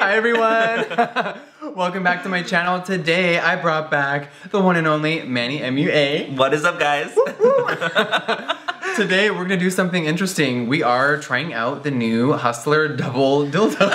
Hi everyone! Welcome back to my channel. Today I brought back the one and only Manny MUA. What is up guys? Today we're gonna do something interesting. We are trying out the new Hustler Double Dildo.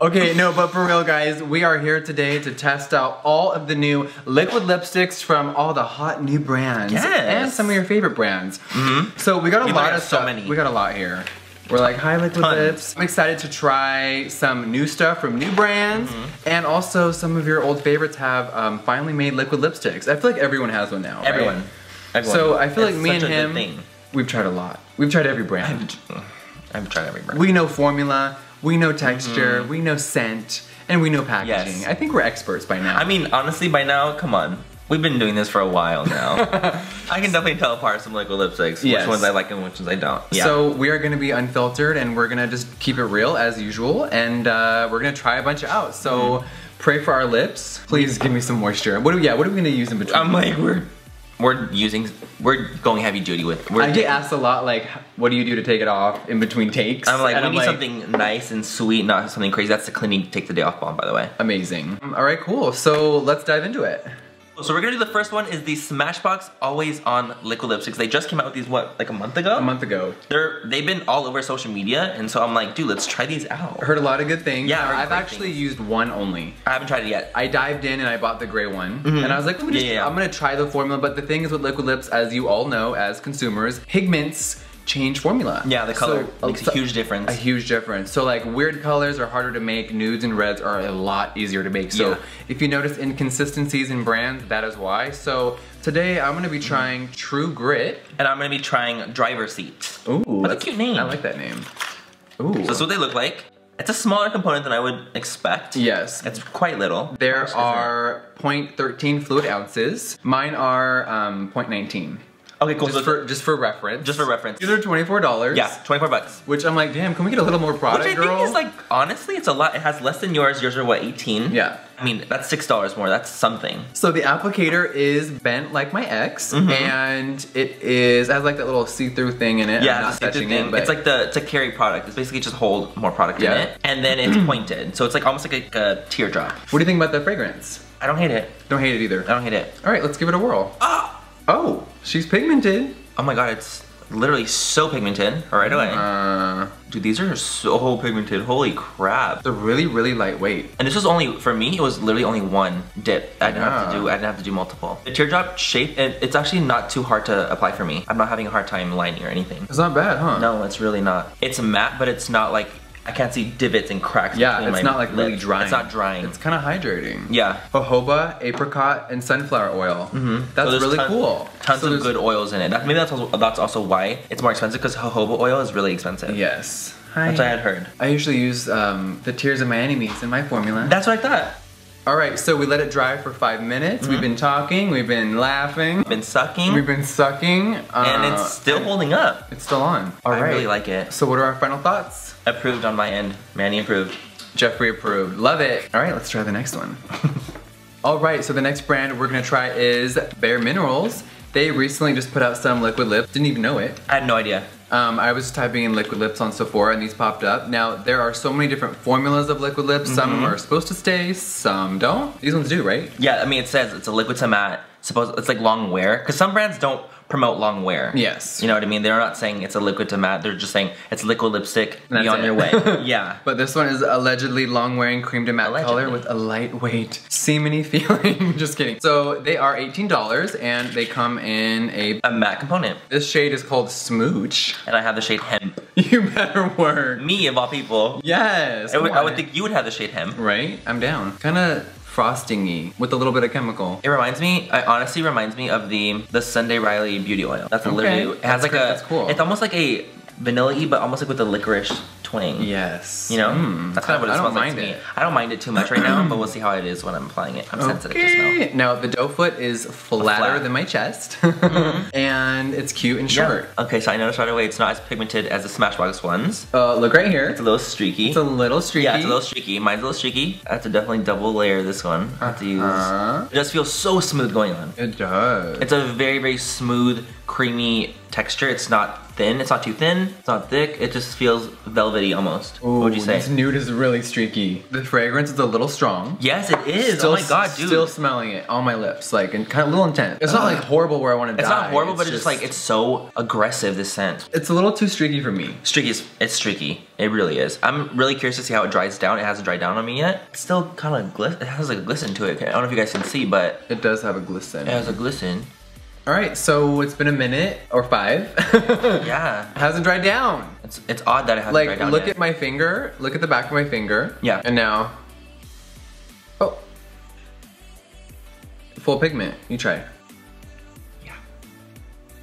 okay, no, but for real guys, we are here today to test out all of the new liquid lipsticks from all the hot new brands. Yes. And some of your favorite brands. Mhm. So we got a We lot of so stuff. many. We got a lot here. We're like, hi liquid Tons. lips. I'm excited to try some new stuff from new brands. Mm-hmm. And also some of your old favorites have um, finally made liquid lipsticks. I feel like everyone has one now, right? Everyone. Everyone. So I feel It's like me and such a good him, we've tried a lot. We've tried every brand. I've tried every brand. We know formula, we know texture, we know scent, and we know packaging. Yes. I think we're experts by now. I mean, honestly, by now, come on. We've been doing this for a while now. I can definitely tell apart some liquid lipsticks. Yes. Which ones I like and which ones I don't. Yeah. So we are gonna be unfiltered and we're gonna just keep it real as usual and uh, we're gonna try a bunch out. So Mm-hmm. pray for our lips. Please give me some moisture. What do we, yeah, what are we gonna use in between? I'm like, we're we're using, we're going heavy duty with. We're I get asked a lot like, what do you do to take it off in between takes? I'm like, And we need something nice and sweet, not something crazy. That's the Clinique take the day off Balm, by the way. Amazing. All right, cool. So let's dive into it. So we're gonna do the first one is the Smashbox Always On Liquid Lipsticks. They just came out with these, what, like a month ago? A month ago. They're, they've been all over social media, and so I'm like, dude, let's try these out. I heard a lot of good things. Yeah, I've actually things. used one only. I haven't tried it yet. I dived in and I bought the gray one. Mm-hmm. And I was like, let me just. Yeah, yeah, yeah. I'm gonna try the formula. But the thing is with liquid lips, as you all know as consumers, pigments change formula. Yeah, the color So- makes a huge difference. A huge difference. So like weird colors are harder to make, nudes and reds are a lot easier to make. So Yeah. if you notice inconsistencies in brands, that is why. So today I'm gonna be Mm-hmm. trying True Grit. and I'm gonna be trying Driver Seat. Ooh, What a cute name. I like that name. Ooh. So that's what they look like. It's a smaller component than I would expect. yes. It's quite little. There How much is it? are 0.13 fluid ounces. Mine are um, 0.19. Okay, cool. Just so for just for reference. Just for reference. These are twenty four dollars. yeah, 24 bucks. Which I'm like, damn, can we get a little more product, Which I girl? think is like, honestly, it's a lot. It has less than yours. Yours are what, 18? Yeah. I mean, that's $6 more. That's something. So the applicator is bent like my ex, Mhm. and it is it has like that little see through thing in it. Yeah, it's, thing. it, but it's like the a carry product. It's basically just hold more product Yeah. in it, and then it's pointed. So it's like almost like a, a teardrop. what do you think about the fragrance? I don't hate it. Don't hate it either. I don't hate it. All right, let's give it a whirl. Ah! Oh, she's pigmented. Oh my god, it's literally so pigmented right away. Uh, Dude, these are so pigmented. Holy crap. they're really really lightweight. And this was only, for me, it was literally only one dip. I didn't have to do, I didn't have to do multiple. The teardrop shape, it, it's actually not too hard to apply for me. I'm not having a hard time lining or anything. It's not bad, huh? No, it's really not. It's a matte, but it's not like, I can't see divots and cracks Yeah, between it's my not like really lips. drying. It's not drying. It's kind of hydrating. yeah. Jojoba, apricot, and sunflower oil. Mm-hmm. That's So really ton- cool. Tons So of good oils in it. That, maybe that's also, that's also why it's more expensive because jojoba oil is really expensive. Yes. Hi. That's what I had heard. I usually use um, the tears of my enemies in my formula. That's what I thought. All right, so we let it dry for five minutes. Mm-hmm. We've been talking, we've been laughing, We've Been sucking, we've been sucking, and uh, it's still holding up. it's still on. All I right. really like it. So what are our final thoughts? Approved on my end. Manny approved. Jeffree approved. Love it. All right, let's try the next one. All right, so the next brand we're gonna try is bareMinerals. They recently just put out some liquid lip. Didn't even know it. I had no idea. Um, I was typing in liquid lips on Sephora and these popped up. Now, there are so many different formulas of liquid lips. Some Mm-hmm. are supposed to stay, some don't. These ones do, right? Yeah, I mean, it says it's a liquid to matte. Suppose it's like long wear because some brands don't promote long wear. Yes. You know what I mean? They're not saying it's a liquid to matte. They're just saying it's liquid lipstick. That's be on it. your way. yeah. But this one is allegedly long wearing cream to matte color with a lightweight, semeny feeling. Just kidding. So they are $18 and they come in a. A matte component. This shade is called Smooch. And I have the shade hemp. You better work. Me of all people. Yes. I would, I would think you would have the shade hemp. Right? I'm down. Kind of frosting-y with a little bit of chemical. It reminds me, it honestly reminds me of the the Sunday Riley beauty oil. That's Okay. literally, it has That's like great. a, That's cool. it's almost like a vanilla-y, but almost like with a licorice twang. Yes. You know? Mm. That's kind of what it I smells don't like mind to it. me. I don't mind it too much right now, but we'll see how it is when I'm applying it. I'm sensitive to smell. Okay. Now the doe foot is flatter Flat. than my chest, and it's cute and Yeah. short. Okay, so I noticed right away it's not as pigmented as the Smashbox ones. Uh, look right here. It's a little streaky. It's a little streaky. Yeah, it's a little streaky. Mine's a little streaky. I have to definitely double layer this one. I have to use. Uh-huh. It just feels so smooth going on. It does. It's a very, very smooth, creamy texture. It's not thin. It's not too thin. It's not thick. It just feels velvety almost. what would you say? This nude is really streaky. The fragrance is a little strong. Yes, it is. Oh still, oh my god, dude. Still smelling it on my lips, like and kind of a little intense. It's not like horrible where I want to die. it's not horrible, but it's just like it's so aggressive. This scent. it's a little too streaky for me. Streaky is it's streaky. It really is. I'm really curious to see how it dries down. It hasn't dried down on me yet. It's still kind of glis. It has like a glisten to it. I don't know if you guys can see, but It does have a glisten. it has a glisten. All right, so it's been a minute or five. Yeah. Hasn't dried down. It's it's odd that it hasn't Like, dried down Like, look yet. at my finger. Look at the back of my finger. Yeah. And now. Oh. Full pigment. You try.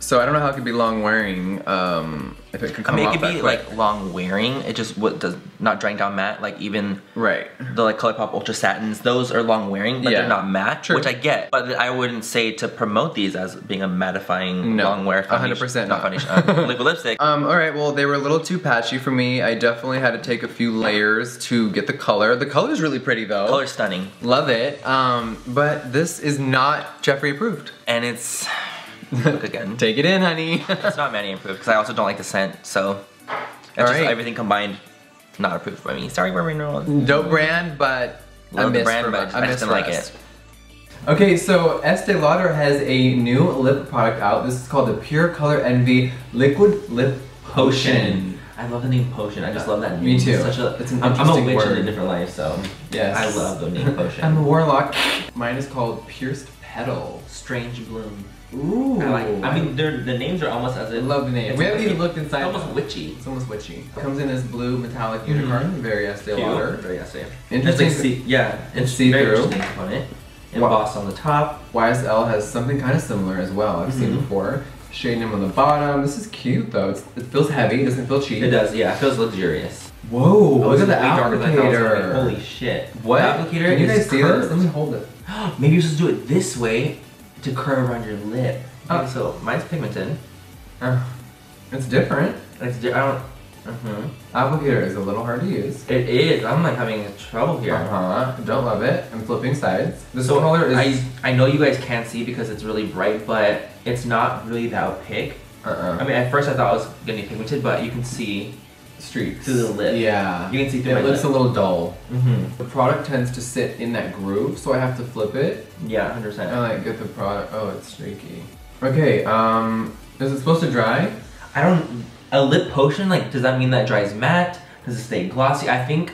So I don't know how it could be long wearing. Um, if it could I come mean, it could be quick. like long wearing. It just what does not drying down matte. Like even right. the like ColourPop Ultra Satins, those are long wearing, but Yeah. they're not matte, True. which I get. But I wouldn't say to promote these as being a mattifying No, long wear foundation. 100% not not. foundation, uh, liquid lipstick. Um, all right, well, they were a little too patchy for me. I definitely had to take a few layers to get the color. The color is really pretty though. Color stunning, Love it. Um, but this is not Jeffree approved. and it's look again. Take it in, honey. It's not Manny approved because I also don't like the scent, so it's just Alright. everything combined. Not approved by me. Sorry, Barbara Noel. Dope brand, but Love a the brand, but I miss just didn't like it. Okay, so Estee Lauder has a new lip product out. This is called the Pure Color Envy Liquid Lip Potion. I love the name Potion. I just love that name. Me too. It's such a, It's an I'm, I'm a witch in a different life, so Yes. I love the name Potion. I'm a warlock. Mine is called Pierced Petal. Strange Bloom. Ooh. I like. I mean, they're, the names are almost as I if love the name. We haven't even looked inside. It's almost witchy. It's almost witchy. It comes in this blue metallic unicorn, very Estee. Lauder. Very yeah. Interesting. It's like see, yeah, It's it's see-through. very interesting component. Embossed on the top. YSL has something kind of similar as well. I've seen Mhm. before. Shade name on the bottom. This is cute though. It's, it feels heavy. It doesn't feel cheap. It does, yeah. It feels luxurious. Whoa! Oh, look at the way darker than I thought it was gonna be. applicator. Holy shit! What? The applicator Can you guys see curved. this? Let me hold it. Maybe supposed to do it this way to curve around your lip. Oh. Okay, so mine's pigmented. Uh, it's different. It's di- I don't. hmm Applicator is a little hard to use. It is. I'm like having trouble here. Uh huh. Don't love it. I'm flipping sides. This So color is. I I know you guys can't see because it's really bright, but it's not really that opaque. uh-uh. I mean, at first I thought it was gonna be pigmented, but you can see. Streaks through the lip. Yeah. You can see through It my looks lip. a little dull. Mm-hmm. The product tends to sit in that groove, so I have to flip it Yeah, hundred percent. and like get the product. Oh, it's streaky. Okay. Um, is it supposed to dry? I don't. A lip potion, like, does that mean that dries matte? Does it stay glossy? I think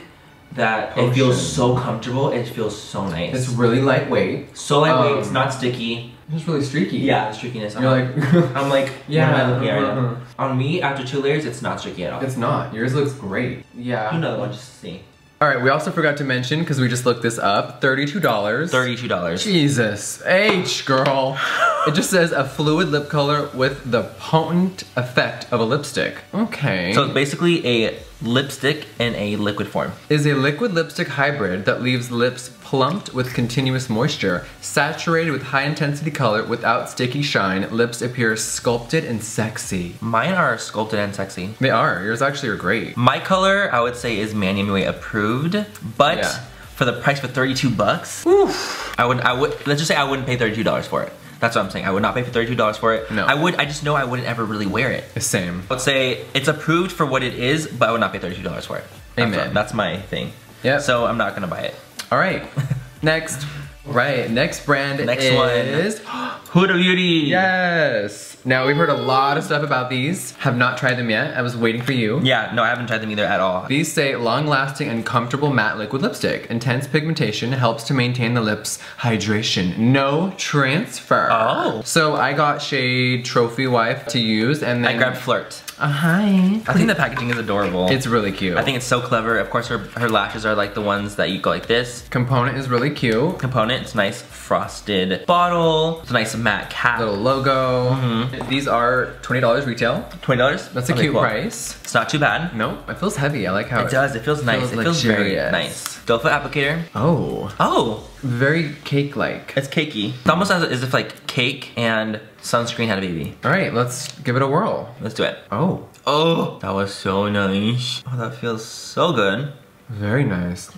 that it feels so comfortable. It feels so nice. It's really lightweight. so lightweight. um, it's not sticky. It's really streaky. Yeah, the streakiness. You're like, I'm like, Yeah. What am I looking at right now? uh-huh. On me, after two layers, it's not streaky at all. it's not. Yours looks great. Yeah. You know the one, just see. All right. We also forgot to mention because we just looked this up. Thirty-two dollars. Thirty-two dollars. Jesus, H girl. It just says a fluid lip color with the potent effect of a lipstick. Okay. So it's basically a lipstick in a liquid form. is a liquid lipstick hybrid that leaves lips plumped with continuous moisture, saturated with high intensity color without sticky shine. Lips appear sculpted and sexy. Mine are sculpted and sexy. They are. Yours actually are great. My color, I would say, is Manny MUA approved, but Yeah. for the price for 32 bucks, I would, I would, let's just say I wouldn't pay $32 for it. That's what I'm saying. I would not pay for $32 for it. No. I would, I just know I wouldn't ever really wear it. Same. I would say it's approved for what it is, but I would not pay $32 for it. That's Amen. what- that's my thing. Yeah. So I'm not gonna buy it. All right. Next. Right. Next brand Next one. is Huda Beauty. Yes. Now we've heard a lot of stuff about these. Have not tried them yet. I was waiting for you. Yeah, no, I haven't tried them either at all. These say long-lasting and comfortable matte liquid lipstick. Intense pigmentation helps to maintain the lips hydration. No transfer. Oh. So I got shade Trophy Wife to use and then I grabbed Flirt. Uh, hi. I think the packaging is adorable. It's really cute. I think it's so clever. Of course, her, her lashes are like the ones that you go like this. component is really cute. Component, it's nice frosted bottle. It's a nice matte cap. Little logo. Mm-hmm. These are $20 retail. Twenty dollars. That's a cute price. It's not too bad. Nope, it feels heavy. I like how It does. It feels nice. it feels very luxurious. nice. Doe foot applicator. Oh, Oh, very cake-like. it's cakey. It's almost as, as if like cake and sunscreen had a baby. All right, let's give it a whirl. Let's do it. Oh, Oh, that was so nice. Oh, that feels so good. Very nice.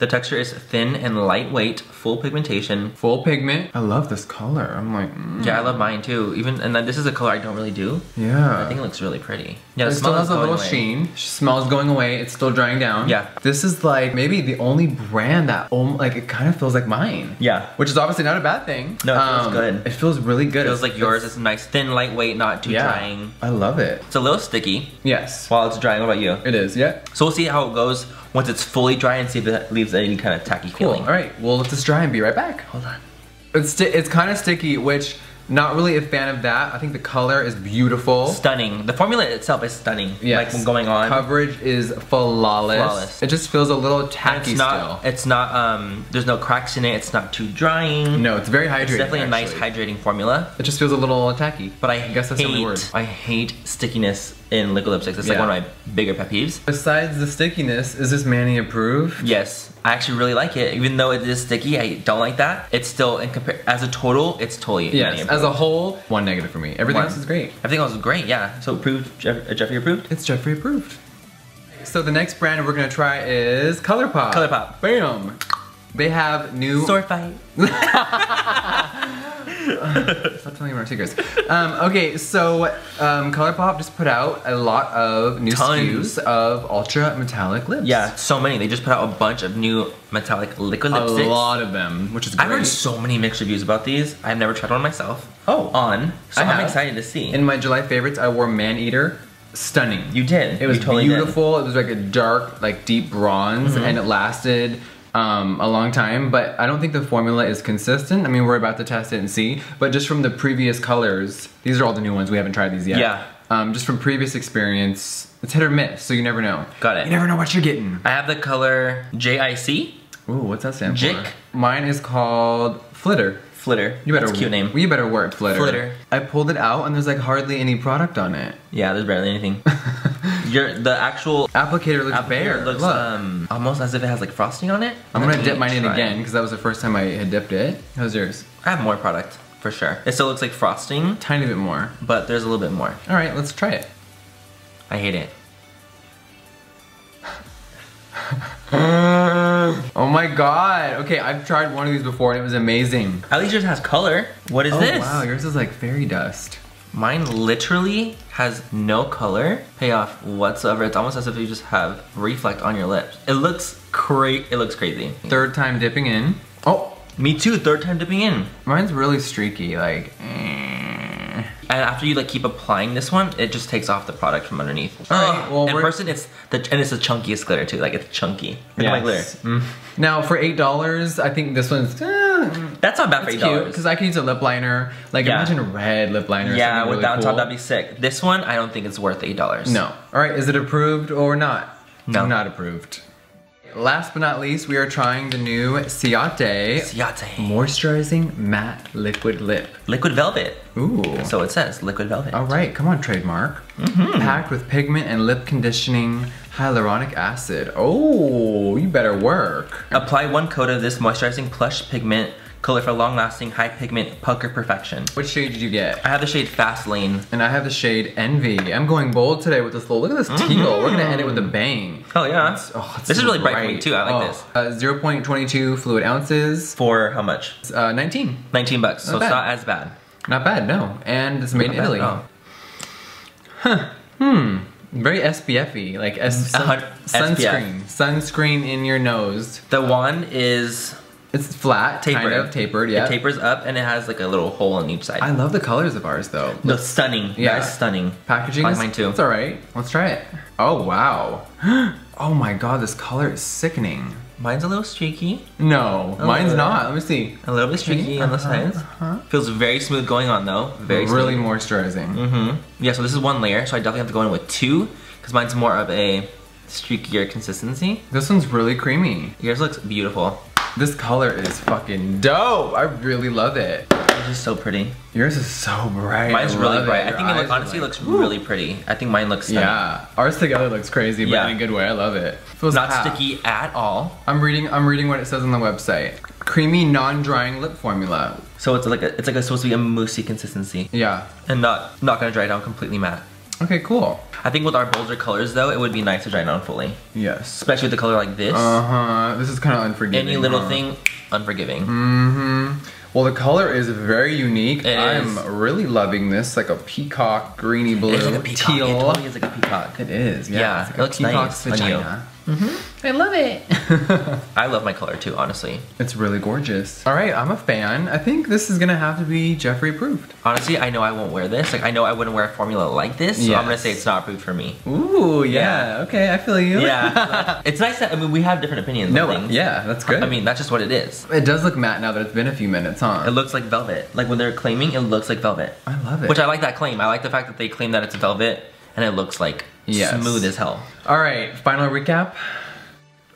The texture is thin and lightweight, full pigmentation. Full pigment. I love this color. I'm like, mm, Yeah, I love mine too. Even and then this is a color I don't really do. yeah. I think it looks really pretty. Yeah, it still has a little away. sheen. Smells going away. It's still drying down. Yeah. This is like maybe the only brand that like it kind of feels like mine. Yeah. Which is obviously not a bad thing. Um, No, it feels good. It feels really good. It feels like yours it's- is nice, thin, lightweight, not too yeah. drying. I love it. It's a little sticky Yes. while it's drying. What about you? It is. Yeah. So we'll see how it goes once it's fully dry and see if it leaves any kind of tacky Cool. feeling. All right. Well, let this dry and be right back. Hold on. It's it's kind of sticky, which not really a fan of that. I think the color is beautiful. Stunning. The formula itself is stunning. Yes. Like going on. Coverage is flawless. Flawless. It just feels a little And tacky it's not. still. It's not. Um. There's no cracks in it. It's not too drying. No, it's very hydrating. It's definitely a nice hydrating formula. It just feels a little tacky. But I, guess that's the only word. I hate stickiness in liquid lipsticks. It's like one of my bigger pet peeves. Besides the stickiness, is this Manny approved? Yes, I actually really like it. Even though it is sticky, I don't like that. It's still in compare as a total, it's totally Yes. As a whole, one negative for me. Everything One. else is great. Everything else is great. Yeah. So approved. Jeff, uh, Jeffree approved. It's Jeffree approved. So the next brand we're gonna try is ColourPop. ColourPop. Bam. They have new. Sword fight. Stop telling me our secrets. Um, okay, so um, ColourPop just put out a lot of new Tons. SKUs of ultra metallic lips. Yeah, so many. They just put out a bunch of new metallic liquid a lipsticks. A lot of them, which is great. I've heard so many mixed reviews about these. I've never tried one myself. Oh. on. So I I'm excited to see. In my July favorites, I wore Man Eater. Stunning. you did. It was totally did. beautiful. It was like a dark, like deep bronze, Mm-hmm. and it lasted um, a long time. But I don't think the formula is consistent. I mean, we're about to test it and see. But just from the previous colors, these are all the new ones. We haven't tried these yet. Yeah. Um, just from previous experience, it's hit or miss, so you never know. Got it. You never know what you're getting. I have the color JIC. Ooh, what's that stand Jick. for? Mine is called Flitter. Flitter. You better That's a cute name. Well, you better work Flitter. Flitter. I pulled it out, and there's like hardly any product on it. Yeah, there's barely anything. Your the actual Applicator looks applicator bare. looks Look. um almost as if it has like frosting on it. I'm gonna dip mine in again because that was the first time I had dipped it. How's yours? I have more product for sure. It still looks like frosting, Tiny bit more. but there's a little bit more. All right, let's try it. I hate it. Oh my god. Okay, I've tried one of these before and it was amazing. At least yours has color. What is oh this? wow, yours is like fairy dust. Mine literally has no color payoff whatsoever. It's almost as if you just have reflect on your lips. It looks cra- It looks crazy. Third time dipping in. Oh, Me too. Third time dipping in. mine's really streaky. Like, eh. And after you like keep applying this one, it just takes off the product from underneath. All right, well, in person, it's the and it's the chunkiest glitter too. Like it's chunky. Look at my glitter. Mm. Now for eight dollars, I think this one's. Uh, That's not bad for it's eight cute dollars. because I can use a lip liner. Like Yeah. imagine a red lip liner. Yeah, with really that on top, that'd be sick. This one, I don't think it's worth eight dollars. No. All right, is it approved or not? No. Not approved. Last but not least, we are trying the new Ciate Ciate. Moisturizing Matte Liquid Lip. Liquid velvet. Ooh. So it says liquid velvet. All right, come on, trademark. Mm-hmm. Packed with pigment and lip conditioning hyaluronic acid. Oh, you better work. Apply one coat of this moisturizing plush pigment color for long-lasting high pigment pucker perfection. Which shade did you get? I have the shade Fast Lane. And I have the shade Envy. I'm going bold today with this little, look at this teal. We're gonna end it with a bang. Oh yeah. It's- oh, it's this is really bright for me too. I like Oh, this. Uh, 0.22 fluid ounces, For how much? uh, 19. 19 bucks. So Not it's not as bad. Not bad, no. And it's made in Not bad Italy. at all. Very SPF-y, like S- A hun- sunscreen. Sunscreen in your nose. The one is It's flat, tapered. kind of tapered, yeah. It tapers up and it has like a little hole on each side. I love the colors of ours though. no, stunning. Yeah. Yeah, it's stunning. Packaging like is mine too. It's all right. Let's try it. Oh wow. oh my god, this color is sickening. Mine's a little streaky, No, mine's uh, not. Let me see. a little bit streaky on the sides. uh-huh. Feels very smooth going on though. Very really smooth. moisturizing. Mm-hmm. Yeah, so this is one layer, so I definitely have to go in with two because mine's more of a streakier consistency. This one's really creamy. Yours looks beautiful. This color is fucking dope. I really love it. Yours is so pretty. Yours is so bright. Mine's really bright. Your I think it look, honestly like- looks really pretty. I think mine looks stunning. Yeah, ours together looks crazy, but Yeah. in a good way. I love it. Feels Not half. sticky at all. I'm reading. I'm reading what it says on the website. Creamy, non-drying lip formula. So it's like a, it's like a, supposed to be a moussey consistency Yeah. and not not gonna dry down completely matte. Okay, cool. I think with our bolder colors though, it would be nice to dry down fully. Yes. Especially with a color like this. Uh-huh. This is kind of unforgiving. Any little huh? thing, unforgiving. Mm-hmm. Well, the color is very unique. It I'm is. really loving this, like a peacock, greeny blue, It is like a peacock. teal. It totally is like a peacock. It is, yeah. Yeah, it's like it a looks peacock's nice on you. vagina. I love it. I love my color too, honestly. It's really gorgeous. All right, I'm a fan. I think this is gonna have to be Jeffree approved. Honestly, I know I won't wear this. Like I know I wouldn't wear a formula like this, so I'm gonna say it's not approved for me. Ooh, yeah. Okay, I feel you. Yeah, it's nice that I mean we have different opinions. no, things. yeah, that's good. I mean that's just what it is. it does look matte now that it's been a few minutes, huh? It looks like velvet. Like when they're claiming, it looks like velvet. I love it. Which I like that claim. I like the fact that they claim that it's velvet and it looks like Yes. smooth as hell. All right, final recap.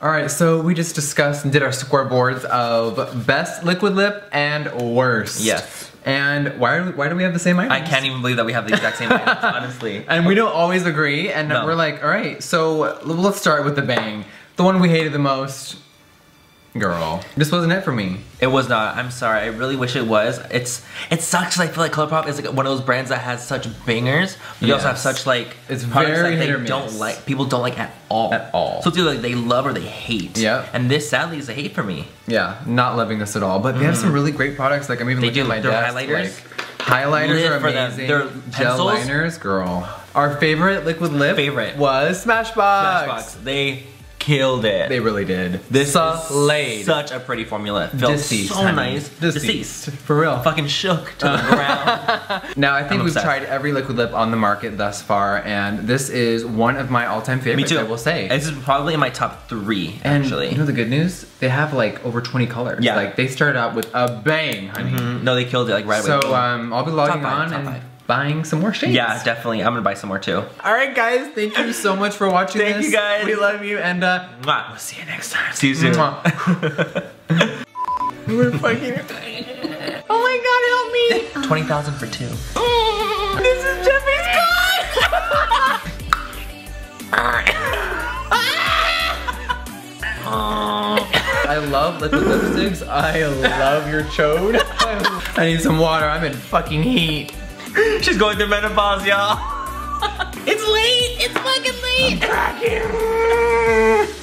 All right, so we just discussed and did our scoreboards of best liquid lip and worst. Yes. And why why do we have the same items? I can't even believe that we have the exact same items, honestly. And we don't always agree, and No. we're like, all right, so let's start with the bang. The one we hated the most, girl. This wasn't it for me. It was not. I'm sorry. I really wish it was. It's it sucks 'cause I feel like ColourPop is like one of those brands that has such bangers. But you also have such like It's very that they don't like. People don't like at all. At all. So it's either like they love or they hate. Yeah. And this sadly is a hate for me. Yeah, not loving this at all. But they have some really great products. Like I'm even Mm. They looking do. at my Their desk. highlighters? Like, highlighters Live are amazing. Their Gel liners, girl. Our favorite liquid lip Favorite. was Smashbox. Smashbox. They killed it. They really did. this Slayed. is such a pretty formula. It felt Deceased, so honey. nice. Deceased. For real. Fucking shook to the ground. Now I think I'm we've obsessed. tried every liquid lip on the market thus far, and this is one of my all-time favorites, Me too. I will say. This is probably in my top three, and actually. you know the good news? They have like over 20 colors. Yeah. Like they started out with a bang, honey. Mhm. No, they killed it like right away. So um, I'll be logging five, on top and five. Buying some more shades. yeah, definitely. I'm gonna buy some more too. All right, guys. Thank you so much for watching Thank this. you, guys. We love you, and uh, Mwah. we'll see you next time. See you soon. Mwah. We're fucking. Oh my God! Help me! Twenty thousand for two. This is Jeffree's car. I love liquid lipsticks. I love your chode. I need some water. I'm in fucking heat. She's going through menopause, y'all. it's late. It's fucking late.